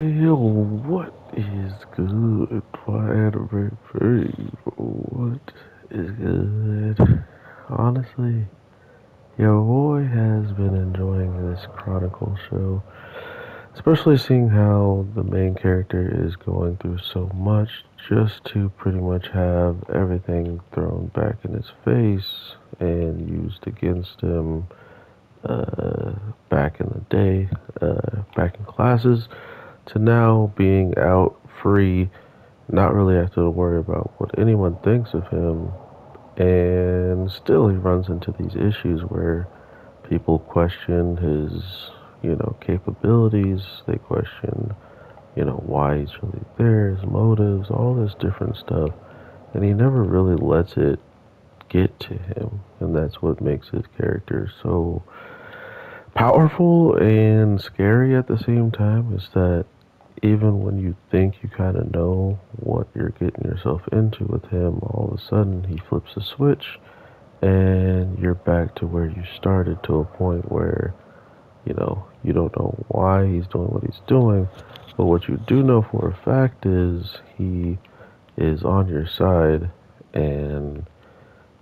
Yo, what is good, my anime What is good? Honestly, your boy has been enjoying this Chronicle show, especially seeing how the main character is going through so much just to pretty much have everything thrown back in his face and used against him uh, back in the day, uh, back in classes to now being out free, not really have to worry about what anyone thinks of him. And still, he runs into these issues where people question his, you know, capabilities. They question, you know, why he's really there, his motives, all this different stuff. And he never really lets it get to him. And that's what makes his character so powerful and scary at the same time is that even when you think you kind of know what you're getting yourself into with him, all of a sudden he flips a switch and you're back to where you started to a point where, you know, you don't know why he's doing what he's doing. But what you do know for a fact is he is on your side and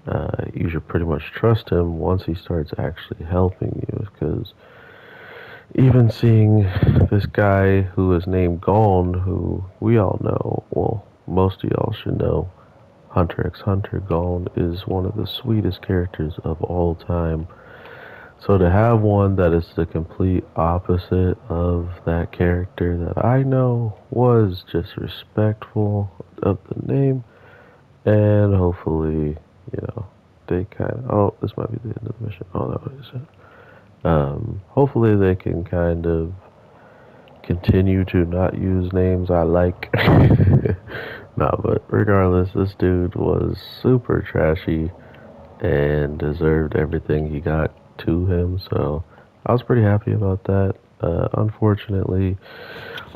uh, you should pretty much trust him once he starts actually helping you because even seeing this guy who is named Gon, who we all know, well, most of y'all should know, Hunter x Hunter Gon is one of the sweetest characters of all time. So to have one that is the complete opposite of that character that I know was just respectful of the name, and hopefully, you know, they kind of. Oh, this might be the end of the mission. Oh, no, it isn't. Um, hopefully they can kind of continue to not use names I like. no, but regardless, this dude was super trashy and deserved everything he got to him. So I was pretty happy about that. Uh, unfortunately,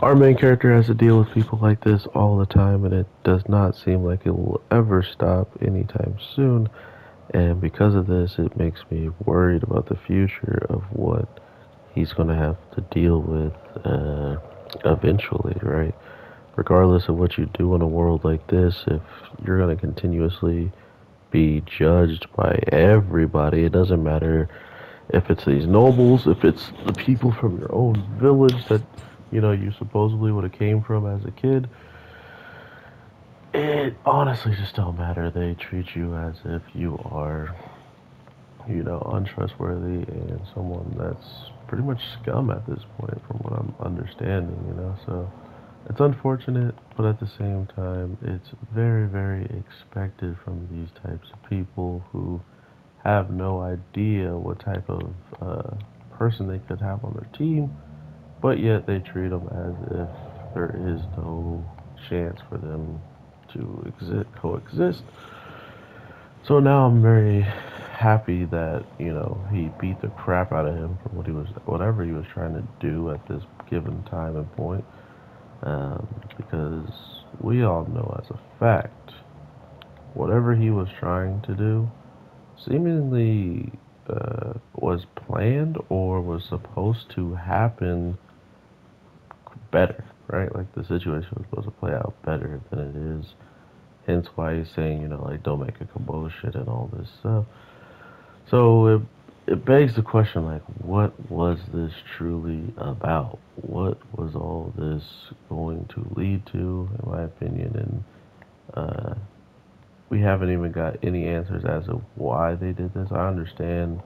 our main character has to deal with people like this all the time, and it does not seem like it will ever stop anytime soon. And because of this, it makes me worried about the future of what he's going to have to deal with uh, eventually, right? Regardless of what you do in a world like this, if you're going to continuously be judged by everybody, it doesn't matter if it's these nobles, if it's the people from your own village that you know you supposedly would have came from as a kid it honestly just don't matter. They treat you as if you are, you know, untrustworthy and someone that's pretty much scum at this point, from what I'm understanding, you know. So it's unfortunate, but at the same time, it's very, very expected from these types of people who have no idea what type of uh, person they could have on their team, but yet they treat them as if there is no chance for them to exist, coexist. So now I'm very happy that you know he beat the crap out of him for what he was, whatever he was trying to do at this given time and point, um, because we all know as a fact, whatever he was trying to do, seemingly uh, was planned or was supposed to happen better right? Like the situation was supposed to play out better than it is. Hence why he's saying, you know, like don't make a commotion and all this stuff. So it it begs the question, like, what was this truly about? What was all this going to lead to, in my opinion? And uh, we haven't even got any answers as to why they did this. I understand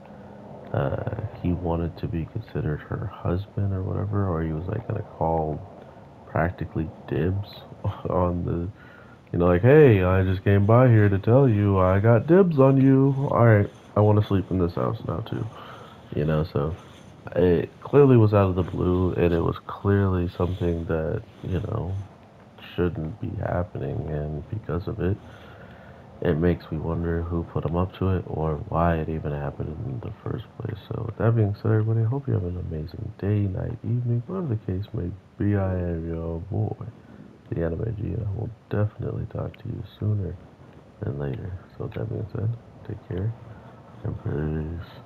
uh, he wanted to be considered her husband or whatever, or he was like gonna call practically dibs on the, you know, like, hey, I just came by here to tell you I got dibs on you. All right, I want to sleep in this house now too, you know. So it clearly was out of the blue, and it was clearly something that you know shouldn't be happening, and because of it it makes me wonder who put them up to it or why it even happened in the first that being said, everybody, I hope you have an amazing day, night, evening, whatever the case may be. I am your boy, the Anime G, and I will definitely talk to you sooner than later. So, that being said, take care and peace.